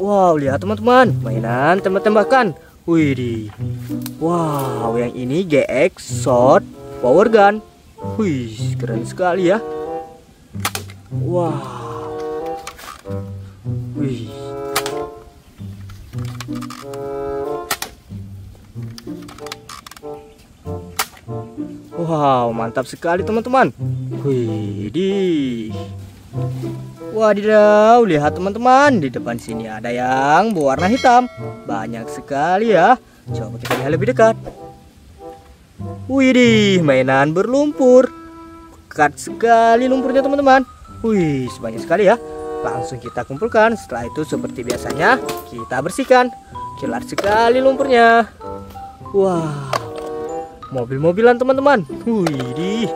Wow, lihat teman-teman, mainan tembak-tembakan. Wih, wow, yang ini GX Shot Power Gun. Wih, keren sekali ya. Wow, wih. Wow, mantap sekali teman-teman. Wih, di. Wadidaw, lihat teman-teman, di depan sini ada yang berwarna hitam. Banyak sekali ya. Coba kita lihat lebih dekat. Widih, mainan berlumpur. Pekat sekali lumpurnya teman-teman. Wih, sebanyak sekali ya. Langsung kita kumpulkan. Setelah itu seperti biasanya, kita bersihkan. Kilat sekali lumpurnya. Wah, mobil-mobilan teman-teman. Widih,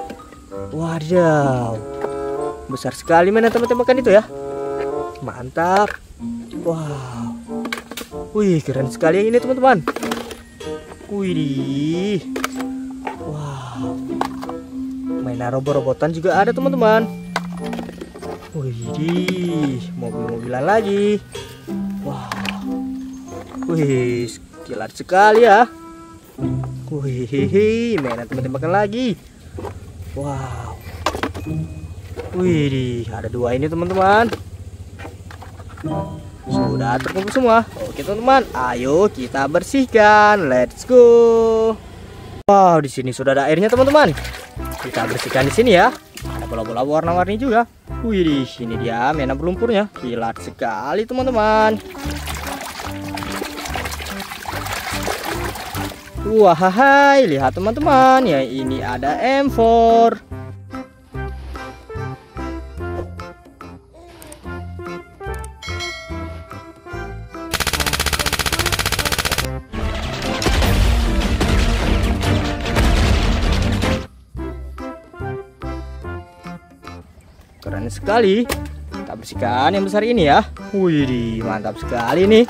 wadidaw besar sekali mana teman-teman itu ya. Mantap. Wow wih keren sekali ini teman-teman. Wih wow mainan robot-robotan juga ada teman-teman. Wih mobil-mobilan lagi. Wow wih kilat sekali ya. Wih mainan teman-teman lagi. Wow Wih, ada dua ini teman-teman. Sudah terkumpul semua. Oke teman-teman, ayo kita bersihkan. Let's go. Wow, di sini sudah ada airnya teman-teman. Kita bersihkan di sini ya. Ada bola-bola warna-warni juga. Wih, di sini dia mainan berlumpurnya. Kilat sekali teman-teman. Wah, hai, lihat teman-teman, ya ini ada M4. Sekali. Kita bersihkan yang besar ini ya. Wih, mantap sekali nih.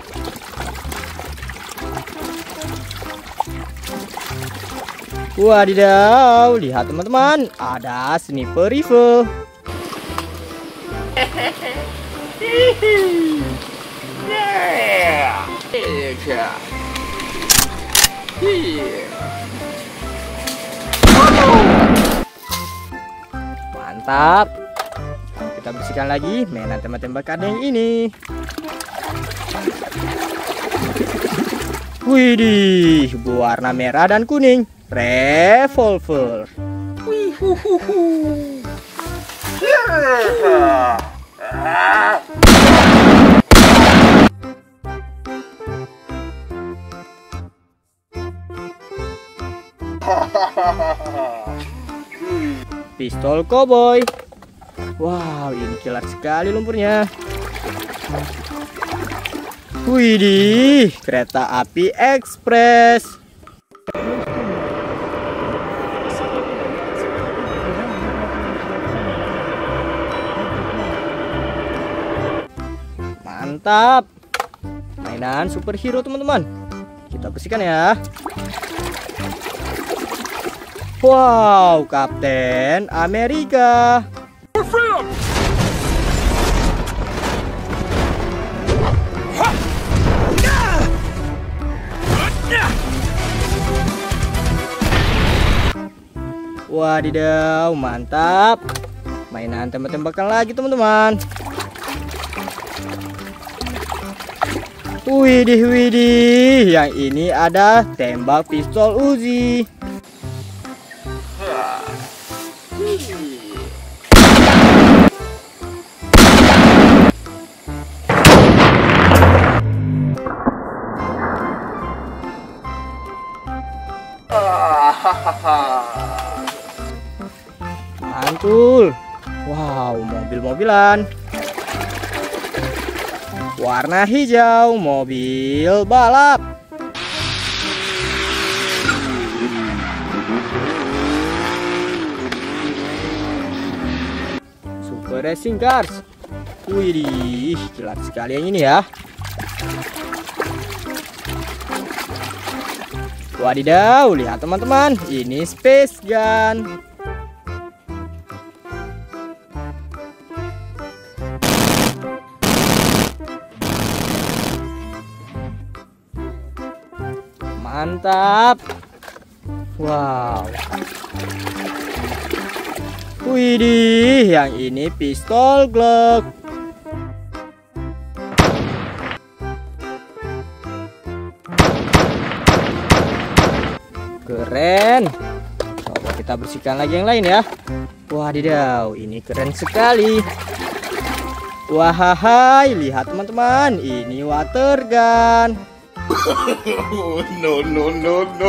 Wadidaw, lihat teman-teman, ada sniper rifle. Mantap kita bersihkan lagi mainan tembak-tembakan yang ini. Widih, warna merah dan kuning. Revolver. Pistol cowboy Wow, ini kilat sekali lumpurnya. Widih, kereta api ekspres. Mantap. Mainan superhero teman-teman. Kita bersihkan ya. Wow, Kapten Amerika. Wadidaw, mantap. Mainan tembak-tembakan lagi, teman-teman. Widih, widih. Yang ini ada tembak pistol Uzi. Mantul. Wow, mobil-mobilan. Warna hijau, mobil balap. Super Racing Cars. Wih, kilat sekali yang ini ya. Wadidaw, lihat teman-teman, ini Space Gun. Mantap. Wow. Widih, yang ini pistol Glock. Keren. Coba kita bersihkan lagi yang lain ya. Wadidaw, ini keren sekali. Wahai, lihat teman-teman, ini water gun. no, no, no, no.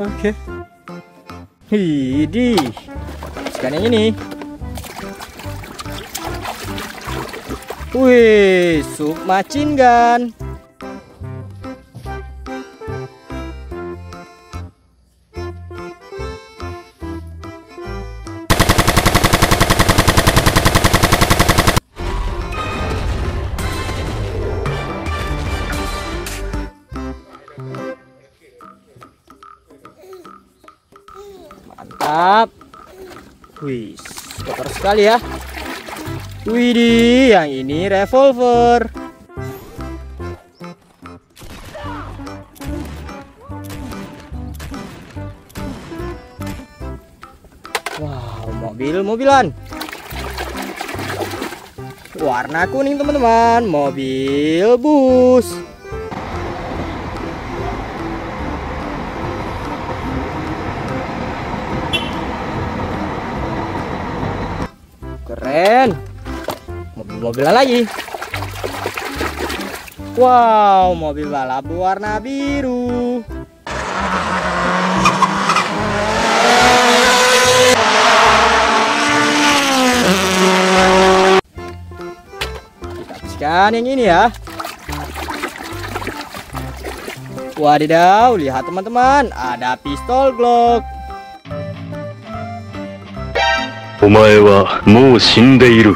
Oke. Hidi. Sekarang yang ini. Wih, submachine gun. Wih, kotor sekali ya. Widih, yang ini revolver. Wow, mobil-mobilan. Warna kuning teman-teman, mobil bus. Keren. Mobil-mobilan lagi. Wow, mobil balap warna biru. Kita bersihkan yang ini ya. Wadidaw, lihat teman-teman, ada pistol Glock. お前はもう死んでいる。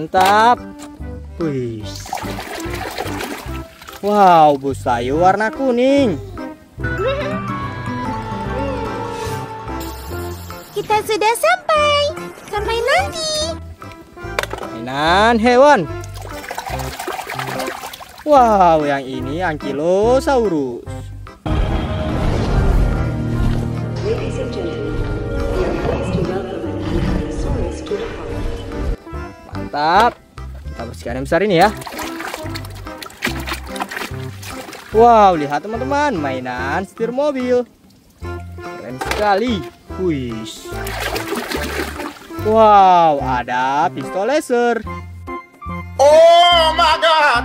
Mantap. Wih. Wow, bus sayur warna kuning. Kita sudah sampai. Sampai nanti. Mainan hewan. Wow, yang ini Ankylosaurus. Mantap. Kita bersihkan yang besar ini ya. Wow, lihat teman-teman, mainan setir mobil. Keren sekali. Wih. Wow, ada pistol laser. Oh my god!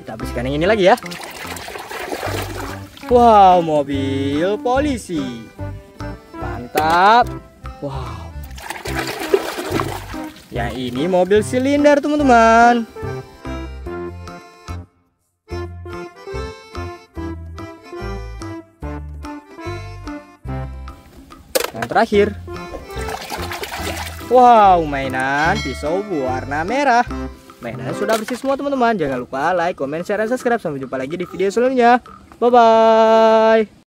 Kita bersihkan yang ini lagi ya. Wow, mobil polisi. Mantap. Wow. Yang ini mobil silinder, teman-teman. Yang terakhir. Wow, mainan pisau berwarna merah. Mainannya sudah bersih semua teman-teman. Jangan lupa like, comment, share, dan subscribe. Sampai jumpa lagi di video selanjutnya. Bye-bye.